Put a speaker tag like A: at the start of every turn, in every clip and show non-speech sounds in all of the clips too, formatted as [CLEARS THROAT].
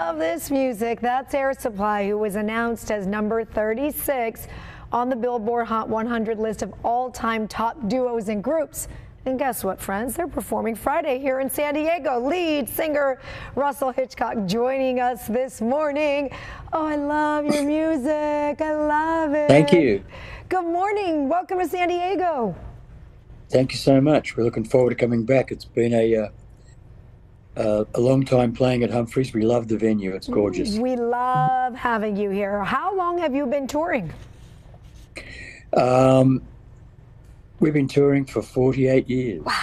A: love this music. That's Air Supply, who was announced as number 36 on the Billboard Hot 100 list of all-time top duos and groups. And guess what, friends? They're performing Friday here in San Diego. Lead singer Russell Hitchcock joining us this morning. Oh, I love your music. I love it.
B: Thank you.
A: Good morning. Welcome to San Diego.
B: Thank you so much. We're looking forward to coming back. It's been a uh, uh, a long time playing at Humphreys. We love the venue. It's gorgeous.
A: We love having you here. How long have you been touring?
B: Um, We've been touring for 48 years.
A: Wow.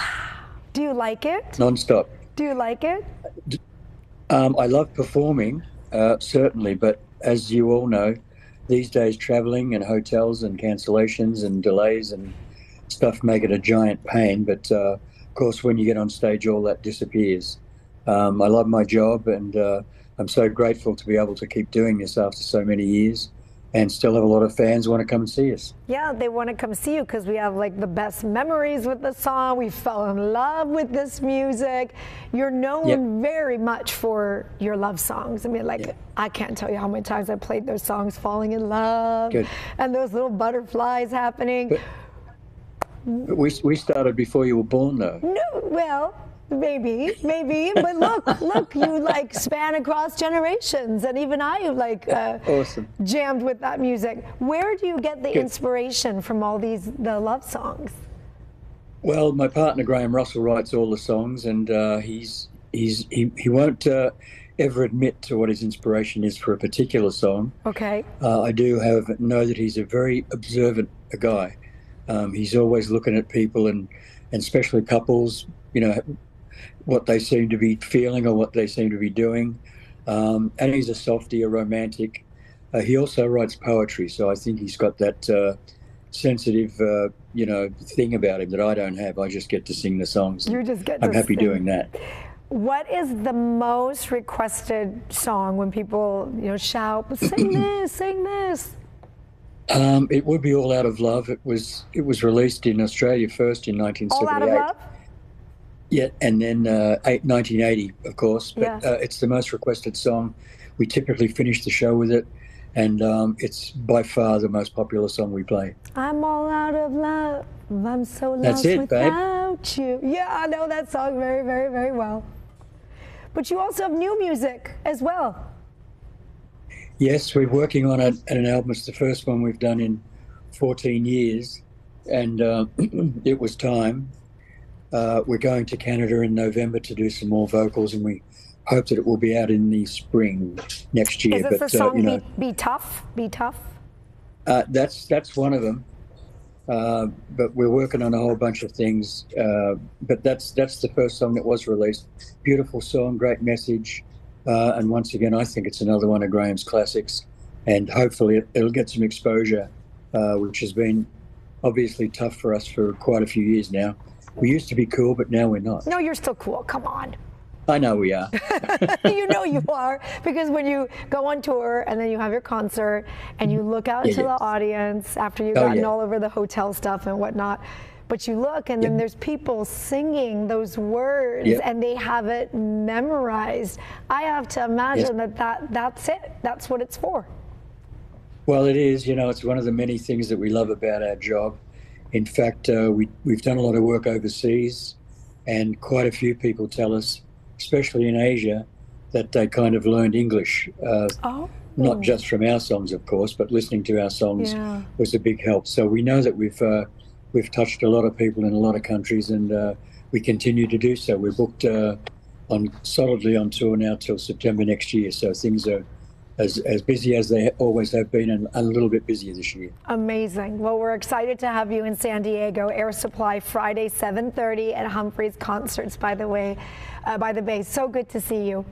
A: Do you like it?
B: Non-stop.
A: Do you like it?
B: Um, I love performing, uh, certainly, but as you all know, these days traveling and hotels and cancellations and delays and stuff make it a giant pain. But uh, of course, when you get on stage, all that disappears. Um, I love my job, and uh, I'm so grateful to be able to keep doing this after so many years and still have a lot of fans want to come and see us.
A: Yeah, they want to come see you because we have like the best memories with the song. We fell in love with this music. You're known yep. very much for your love songs. I mean, like yep. I can't tell you how many times I played those songs, "Falling in Love,"
B: Good.
A: and those little butterflies happening. But,
B: but we we started before you were born, though.
A: No, well, Maybe, maybe, but look, look, you like span across generations, and even I like
B: uh, awesome
A: jammed with that music. Where do you get the Good. inspiration from all these the love songs?
B: Well, my partner Graham Russell writes all the songs, and uh, he's he's he, he won't uh, ever admit to what his inspiration is for a particular song.
A: Okay.
B: Uh, I do have know that he's a very observant guy. Um, he's always looking at people and and especially couples. You know, what they seem to be feeling or what they seem to be doing. Um, and he's a softy, a romantic. Uh, he also writes poetry, so I think he's got that uh, sensitive, uh, you know, thing about him that I don't have. I just get to sing the songs.
A: You just get.
B: I'm happy
A: sing.
B: doing that.
A: What is the most requested song when people, you know, shout, "Sing [CLEARS THROAT] this, sing this"?
B: Um, it would be "All Out of Love." It was it was released in Australia first in 1978. All Out of Love. Yeah, and then uh, 1980, of course. But yeah. uh, it's the most requested song. We typically finish the show with it, and um, it's by far the most popular song we play.
A: I'm all out of love. I'm so lost it, without babe. you. Yeah, I know that song very, very, very well. But you also have new music as well.
B: Yes, we're working on a, an album. It's the first one we've done in 14 years, and uh, [CLEARS THROAT] it was time. Uh, we're going to Canada in November to do some more vocals, and we hope that it will be out in the spring next year.
A: Is but, the uh, song uh, you know, be, be, Tough? Be Tough?
B: Uh, that's that's one of them. Uh, but we're working on a whole bunch of things. Uh, but that's that's the first song that was released. Beautiful song, great message, and once again, I think it's another one of Graham's classics. And hopefully, it, will get some exposure, which has been obviously tough for us for quite a few years now. We used to be cool, but now we're not.
A: No, you're still cool. Come on.
B: I know we are. [LAUGHS]
A: you know you are because when you go on tour and then you have your concert and you look out yeah, into the audience after you've oh, gotten yeah. all over the hotel stuff and whatnot, but you look and then there's people singing those words and they have it memorized. I have to imagine that, that that's it. That's what it's for.
B: Well, it is. You know, it's one of the many things that we love about our job in fact, uh, we, we've done a lot of work overseas, and quite a few people tell us, especially in Asia, that they kind of learned English. Uh, oh. Not just from our songs, of course, but listening to our songs yeah. was a big help. So we know that we've uh, we've touched a lot of people in a lot of countries, and uh, we continue to do so. We're booked uh, on solidly on tour now till September next year. So things are as, as busy as they always have been and a little bit busier this year.
A: Amazing. Well, we're excited to have you in San Diego. Air Supply Friday, 7.30 at Humphreys Concerts, by the way, uh, by the Bay. So good to see you.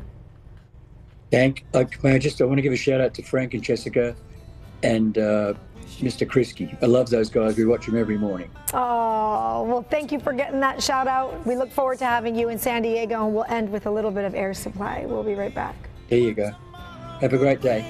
B: Thank, uh, I just I want to give a shout out to Frank and Jessica and uh, Mr. Krisky. I love those guys. We watch them every morning.
A: Oh, well, thank you for getting that shout out. We look forward to having you in San Diego, and we'll end with a little bit of Air Supply. We'll be right back.
B: There you go. Have a great day.